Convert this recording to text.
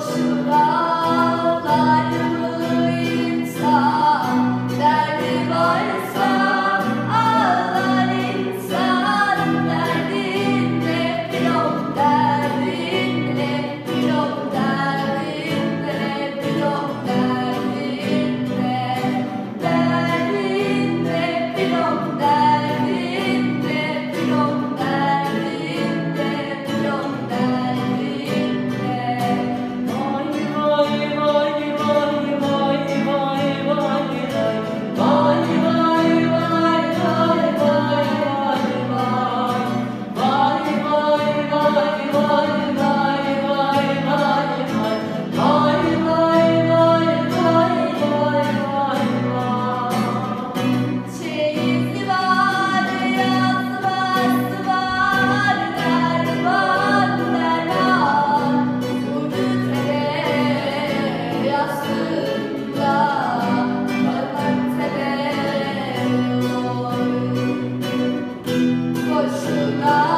Oh. love.